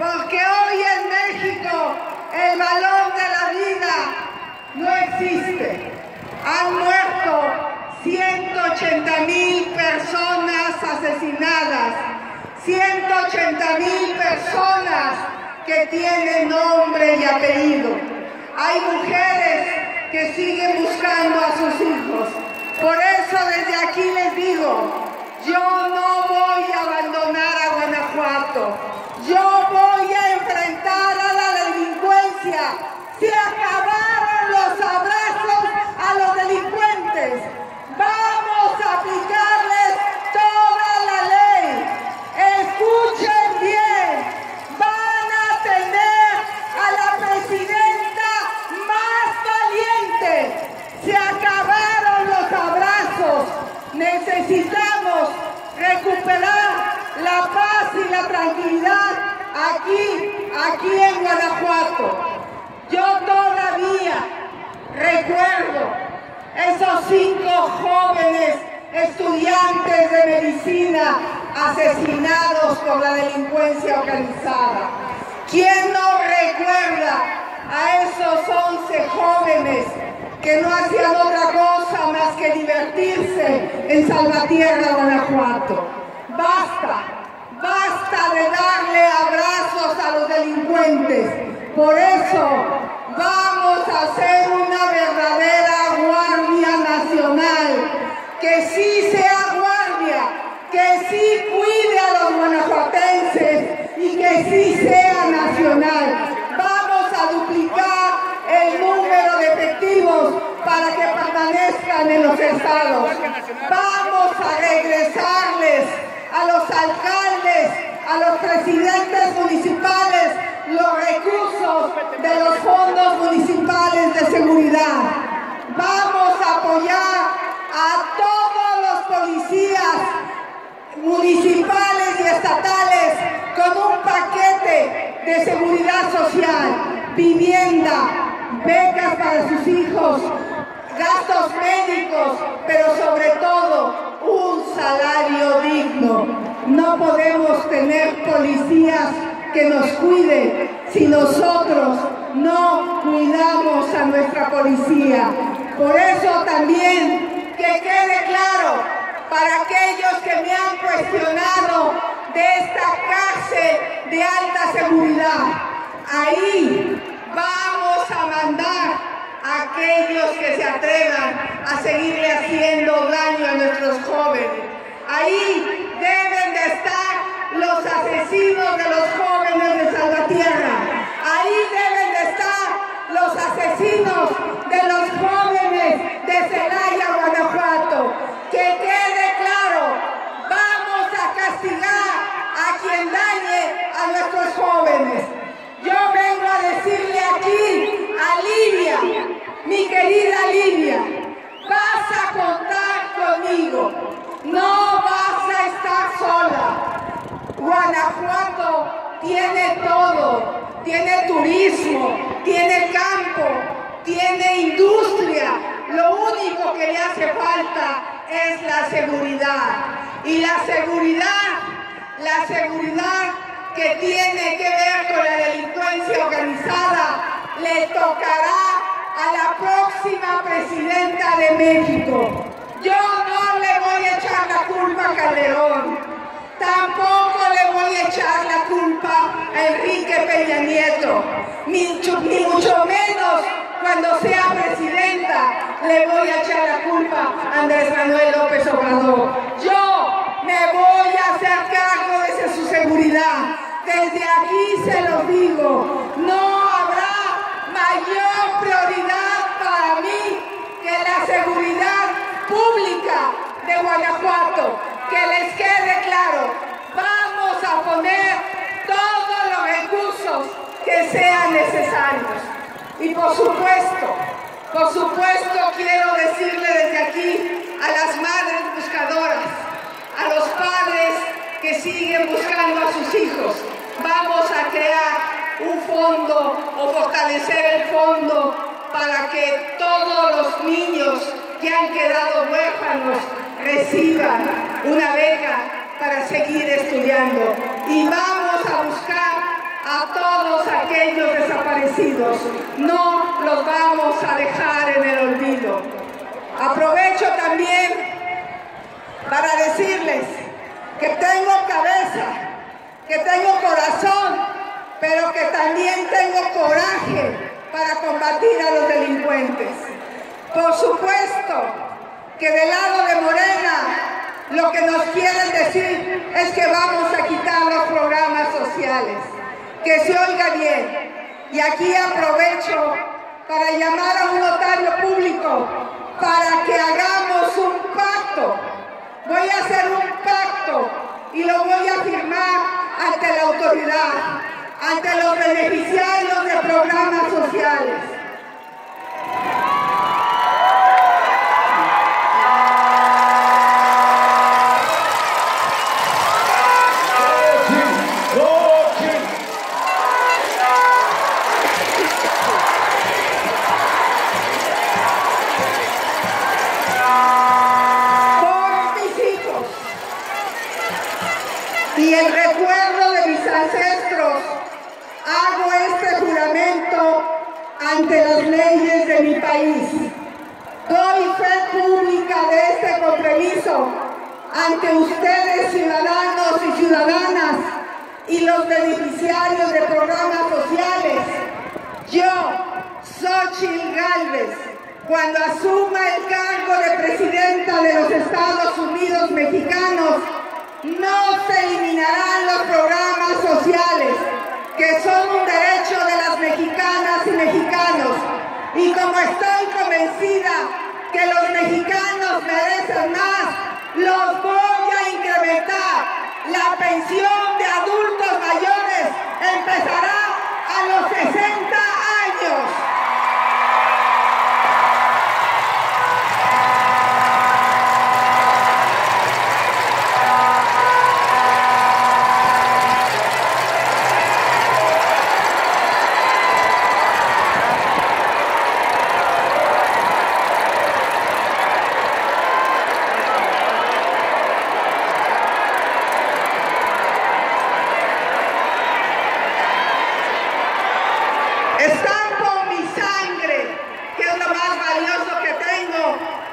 porque hoy en México el valor de la vida no existe. Han muerto 180 mil personas asesinadas, 180 mil personas que tienen nombre y apellido. Hay mujeres que siguen buscando a sus hijos. Por eso desde aquí les digo, yo no voy a abandonar a Guanajuato. Cinco jóvenes estudiantes de medicina asesinados por la delincuencia organizada. ¿Quién no recuerda a esos 11 jóvenes que no hacían otra cosa más que divertirse en Salvatierra, Guanajuato? Basta, basta de darle abrazos a los delincuentes. Por eso vamos a hacer una verdadera Guardia Nacional, que sí sea guardia, que sí cuide a los guanajuatenses y que sí sea nacional. Vamos a duplicar el número de efectivos para que permanezcan en los estados. Vamos a regresarles a los alcaldes, a los presidentes municipales, los recursos de los fondos municipales de seguridad. Vamos a apoyar a todos los policías municipales y estatales con un paquete de seguridad social, vivienda, becas para sus hijos, gastos médicos, pero sobre todo un salario digno. No podemos tener policías que nos cuiden si nosotros no cuidamos a nuestra policía. Por eso también que quede claro para aquellos que me han cuestionado de esta cárcel de alta seguridad. Ahí vamos a mandar a aquellos que se atrevan a seguirle haciendo daño a nuestros jóvenes. Ahí deben de estar los asesinos de los jóvenes de Salvatierra. Ahí deben de estar los asesinos de los jóvenes de Celaya, Guanajuato. Que quede claro, vamos a castigar a quien dañe a nuestros jóvenes. Yo vengo a decirle aquí a Livia, mi querida Livia, vas a contar no vas a estar sola. Guanajuato tiene todo, tiene turismo, tiene campo, tiene industria. Lo único que le hace falta es la seguridad. Y la seguridad, la seguridad que tiene que ver con la delincuencia organizada, le tocará a la próxima presidenta de México. Yo no le voy a echar la culpa a Calderón, tampoco le voy a echar la culpa a Enrique Peña Nieto, ni, ni mucho menos cuando sea presidenta le voy a echar la culpa a Andrés Manuel López Obrador. Yo me voy a hacer cargo de su seguridad. Desde aquí se lo digo, no habrá mayor prioridad para mí que la seguridad pública de Guanajuato. Que les quede claro, vamos a poner todos los recursos que sean necesarios. Y por supuesto, por supuesto quiero decirle desde aquí a las madres buscadoras, a los padres que siguen buscando a sus hijos, vamos a crear un fondo o fortalecer el fondo para que todos los niños que han quedado huérfanos una beca para seguir estudiando. Y vamos a buscar a todos aquellos desaparecidos. No los vamos a dejar en el olvido. Aprovecho también para decirles que tengo cabeza, que tengo corazón, pero que también tengo coraje para combatir a los delincuentes. Por supuesto que del lado de Morena lo que nos quieren decir es que vamos a quitar los programas sociales. Que se oiga bien. Y aquí aprovecho para llamar a un notario público para que hagamos un pacto. Voy a hacer un pacto y lo voy a firmar ante la autoridad, ante los beneficiarios de programas sociales. Ante ustedes, ciudadanos y ciudadanas, y los beneficiarios de programas sociales. Yo, Xochitl Galvez, cuando asuma el cargo de presidenta de los Estados Unidos mexicanos, no se eliminarán los programas sociales que son un derecho de las mexicanas y mexicanos. Y como estoy convencida que los mexicanos merecen más, los voy a incrementar. La pensión de adultos mayores empezará a los 60 años.